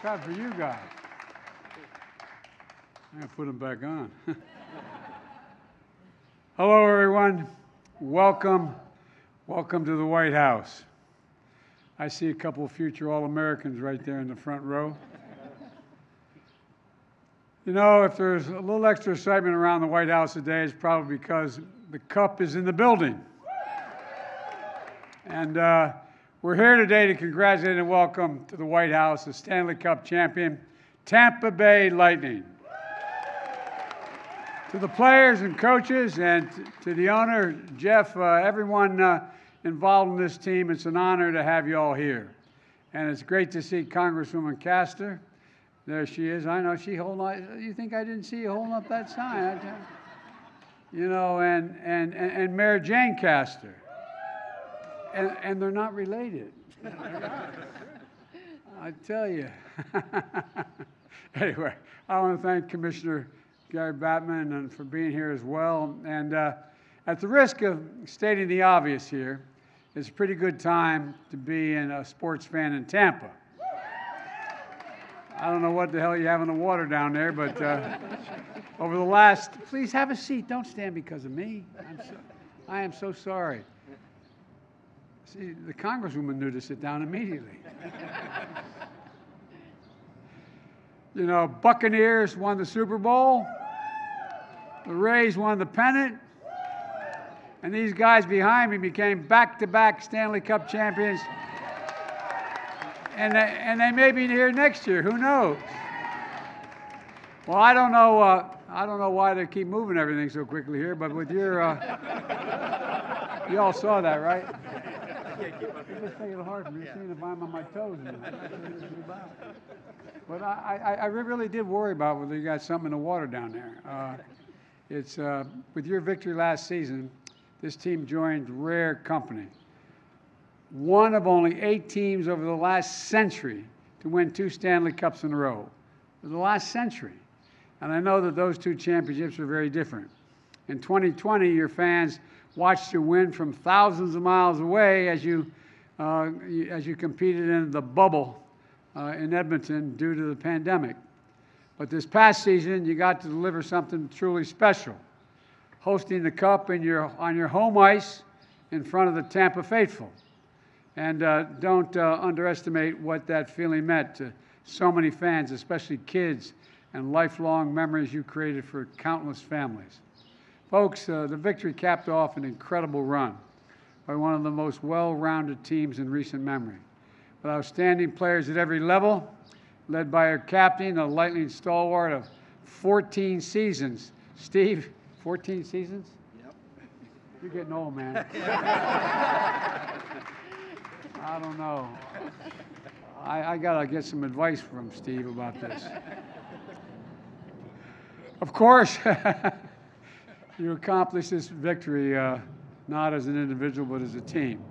Clap for you guys. I'm gonna put them back on. Hello, everyone. Welcome, welcome to the White House. I see a couple of future All-Americans right there in the front row. You know, if there's a little extra excitement around the White House today, it's probably because the cup is in the building. And uh, we're here today to congratulate and welcome to the White House the Stanley Cup champion, Tampa Bay Lightning. To the players and coaches and to the owner, Jeff, uh, everyone uh, involved in this team, it's an honor to have you all here. And it's great to see Congresswoman Castor. There she is. I know she holding up. You think I didn't see you holding up that sign? You know, and, and, and, and Mayor Jane Castor. And, and they're not related. I tell you. anyway, I want to thank Commissioner Gary Bettman and for being here as well. And uh, at the risk of stating the obvious here, it's a pretty good time to be in a sports fan in Tampa. I don't know what the hell you have in the water down there, but uh, over the last, please have a seat. Don't stand because of me. So, I am so sorry. See, the congresswoman knew to sit down immediately. you know, Buccaneers won the Super Bowl. The Rays won the pennant. And these guys behind me became back to back Stanley Cup champions. And they, and they may be here next year. Who knows? Well, I don't know. Uh, I don't know why they keep moving everything so quickly here, but with your, uh, you all saw that, right? It's just making it hard for me if I'm on my toes. But I, I, I really did worry about whether you got something in the water down there. Uh, it's uh, with your victory last season, this team joined rare company. One of only eight teams over the last century to win two Stanley Cups in a row. The last century. And I know that those two championships are very different. In 2020, your fans watched you win from thousands of miles away as you, uh, as you competed in the bubble uh, in Edmonton due to the pandemic. But this past season, you got to deliver something truly special, hosting the Cup in your, on your home ice in front of the Tampa faithful. And uh, don't uh, underestimate what that feeling meant to so many fans, especially kids, and lifelong memories you created for countless families. Folks, uh, the victory capped off an incredible run by one of the most well rounded teams in recent memory. With outstanding players at every level, led by our captain, a lightning stalwart of 14 seasons. Steve, 14 seasons? Yep. You're getting old, man. I don't know. I, I got to get some advice from Steve about this. Of course, you accomplished this victory uh, not as an individual but as a team,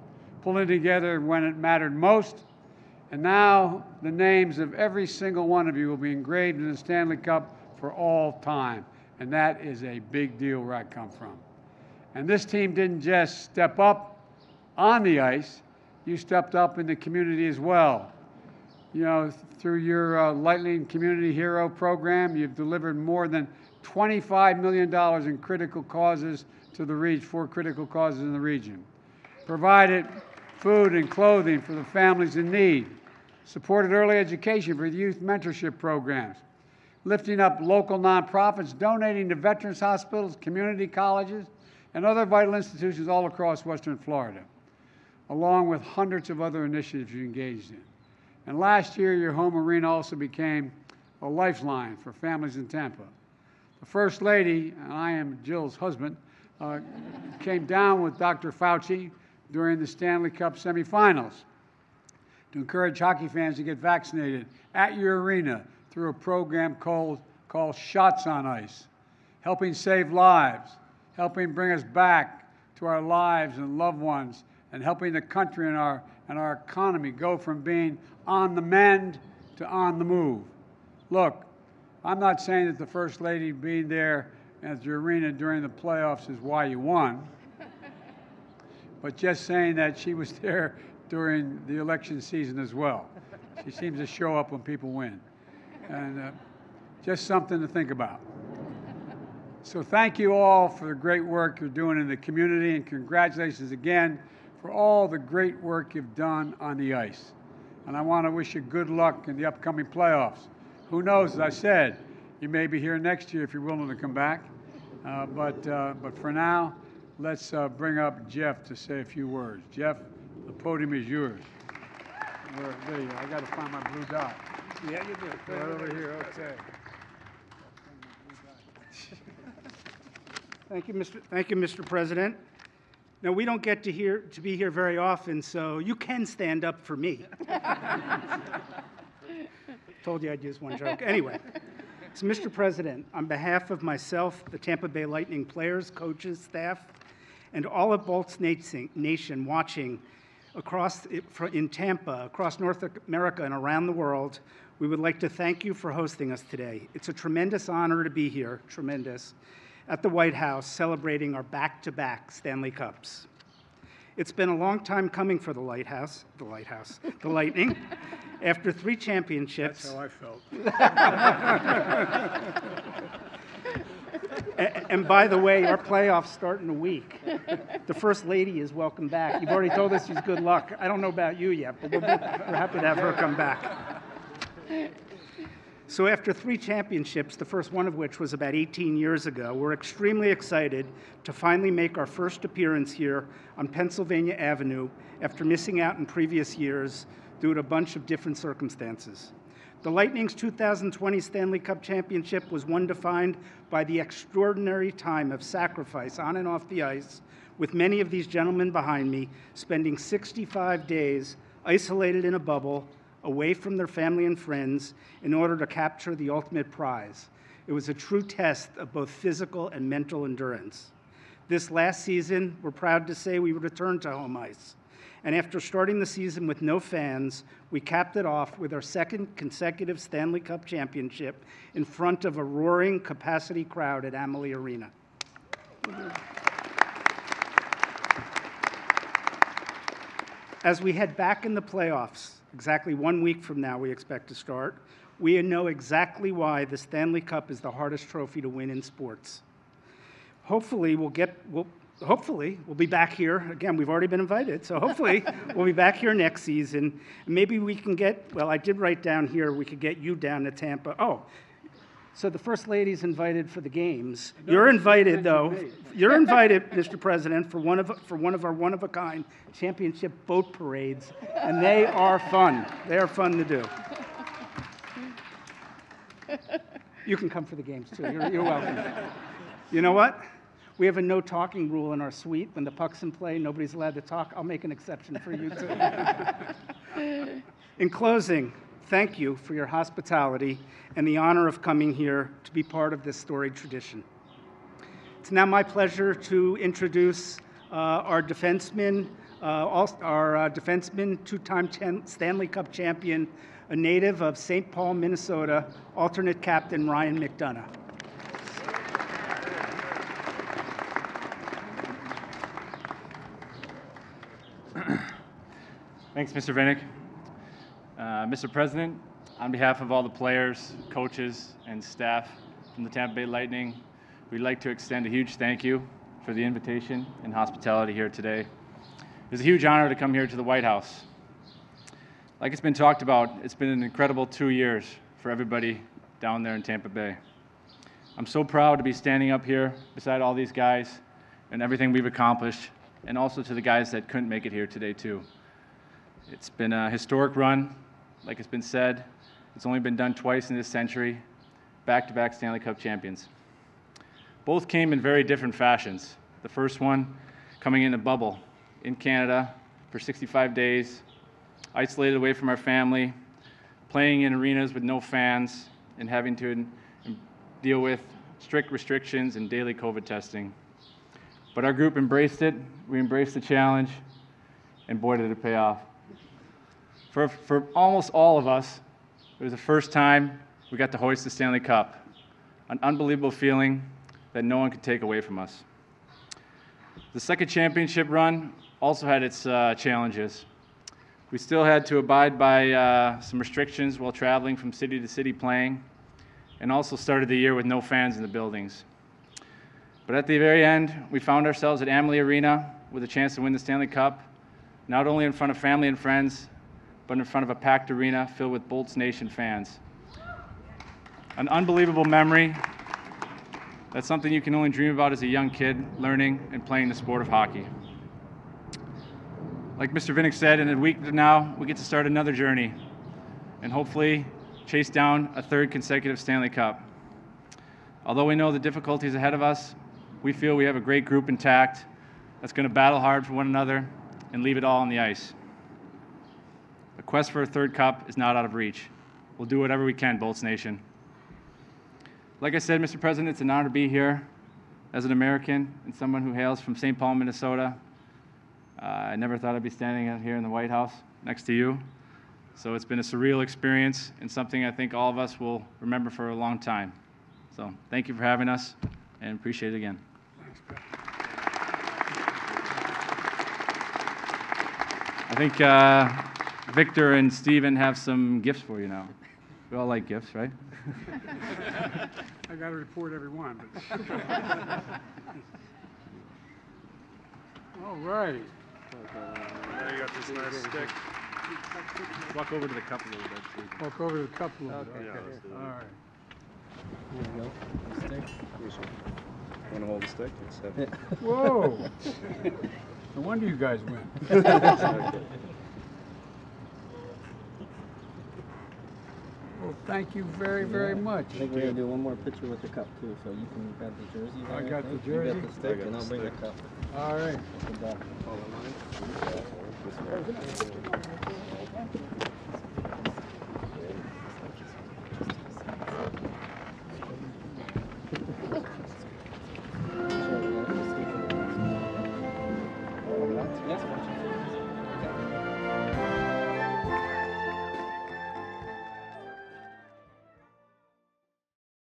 pulling together when it mattered most. And now the names of every single one of you will be engraved in the Stanley Cup for all time. And that is a big deal where I come from. And this team didn't just step up on the ice, you stepped up in the community as well. You know, through your uh, Lightning Community Hero program, you've delivered more than $25 million in critical causes to the region, for critical causes in the region. Provided food and clothing for the families in need. Supported early education for youth mentorship programs. Lifting up local nonprofits, donating to veterans hospitals, community colleges, and other vital institutions all across Western Florida, along with hundreds of other initiatives you engaged in. And last year, your home arena also became a lifeline for families in Tampa. The First Lady, and I am Jill's husband, uh, came down with Dr. Fauci during the Stanley Cup semifinals to encourage hockey fans to get vaccinated at your arena through a program called, called Shots on Ice, helping save lives, helping bring us back to our lives and loved ones, and helping the country and our, and our economy go from being on the mend to on the move. Look, I'm not saying that the First Lady being there at the arena during the playoffs is why you won, but just saying that she was there during the election season as well. She seems to show up when people win. And uh, just something to think about. So thank you all for the great work you're doing in the community, and congratulations again for all the great work you've done on the ice. And I want to wish you good luck in the upcoming playoffs. Who knows, as I said, you may be here next year if you're willing to come back. Uh, but, uh, but for now, let's uh, bring up Jeff to say a few words. Jeff, the podium is yours. Where, there you go. I got to find my blue dot. Yeah, you do. Right over here, okay. Thank you, Mr. Thank you, Mr. President. Now, we don't get to hear, to be here very often, so you can stand up for me. Told you I'd use one joke. Anyway, so Mr. President, on behalf of myself, the Tampa Bay Lightning players, coaches, staff, and all of Bolts Nation watching across in Tampa, across North America, and around the world, we would like to thank you for hosting us today. It's a tremendous honor to be here, tremendous, at the White House celebrating our back-to-back Stanley Cups. It's been a long time coming for the Lighthouse, the Lighthouse, the Lightning. After three championships. That's how I felt. And by the way, our playoffs start in a week. The First Lady is welcome back. You've already told us she's good luck. I don't know about you yet, but we'll be- we're happy to have her come back. So after three championships, the first one of which was about 18 years ago, we're extremely excited to finally make our first appearance here on Pennsylvania Avenue after missing out in previous years due to a bunch of different circumstances. The Lightning's 2020 Stanley Cup Championship was one defined by the extraordinary time of sacrifice on and off the ice, with many of these gentlemen behind me spending 65 days isolated in a bubble, away from their family and friends, in order to capture the ultimate prize. It was a true test of both physical and mental endurance. This last season, we're proud to say we returned to home ice. And after starting the season with no fans, we capped it off with our second consecutive Stanley Cup championship in front of a roaring capacity crowd at Amalie Arena. As we head back in the playoffs, exactly one week from now, we expect to start, we know exactly why the Stanley Cup is the hardest trophy to win in sports. Hopefully, we'll get, we'll, hopefully, we'll be back here. Again, we've already been invited, so hopefully, we'll be back here next season. Maybe we can get, well, I did write down here, we could get you down to Tampa. Oh, so the First Lady's invited for the games. You're invited, though. You're invited, Mr. President, for one of, for one of our one-of-a-kind championship boat parades, and they are fun. They are fun to do. You can come for the games, too. You're, you're welcome. You know what? We have a no talking rule in our suite. When the puck's in play, nobody's allowed to talk. I'll make an exception for you, too. in closing, thank you for your hospitality and the honor of coming here to be part of this storied tradition. It's now my pleasure to introduce uh, our defenseman, uh, our uh, defenseman, two-time Stanley Cup champion, a native of St. Paul, Minnesota, alternate captain Ryan McDonagh. Thanks, Mr. Vinik. Uh, Mr. President, on behalf of all the players, coaches, and staff from the Tampa Bay Lightning, we'd like to extend a huge thank you for the invitation and hospitality here today. It's a huge honor to come here to the White House. Like it's been talked about, it's been an incredible two years for everybody down there in Tampa Bay. I'm so proud to be standing up here beside all these guys and everything we've accomplished, and also to the guys that couldn't make it here today, too. It's been a historic run, like it's been said. It's only been done twice in this century, back to back Stanley Cup champions. Both came in very different fashions. The first one coming in a bubble in Canada for 65 days, isolated away from our family, playing in arenas with no fans, and having to deal with strict restrictions and daily COVID testing. But our group embraced it, we embraced the challenge, and boy, did it pay off. For, for almost all of us, it was the first time we got to hoist the Stanley Cup, an unbelievable feeling that no one could take away from us. The second championship run also had its uh, challenges. We still had to abide by uh, some restrictions while traveling from city to city playing, and also started the year with no fans in the buildings. But at the very end, we found ourselves at Amalie Arena with a chance to win the Stanley Cup, not only in front of family and friends, but in front of a packed arena filled with Bolts Nation fans. An unbelievable memory. That's something you can only dream about as a young kid, learning and playing the sport of hockey. Like Mr. Vinik said, in a week from now, we get to start another journey and hopefully chase down a third consecutive Stanley Cup. Although we know the difficulties ahead of us, we feel we have a great group intact that's going to battle hard for one another and leave it all on the ice. Quest for a third cup is not out of reach. We'll do whatever we can, Bolts Nation. Like I said, Mr. President, it's an honor to be here as an American and someone who hails from St. Paul, Minnesota. Uh, I never thought I'd be standing out here in the White House next to you. So it's been a surreal experience and something I think all of us will remember for a long time. So thank you for having us and appreciate it again. I think uh, Victor and Steven have some gifts for you now. We all like gifts, right? I got to report every one, but. All right. There you got this nice stick. Walk over to the cup a little bit. Steve. Walk over to the couple of them. Yeah, let's do All right. Want to hold the stick? It's heavy. Whoa. No wonder you guys win. Well, thank you very, very much. I think we're gonna do one more picture with the cup too, so you can grab the jersey there. I got the jersey. You got the stick, got and the I'll bring the stick. cup. All right.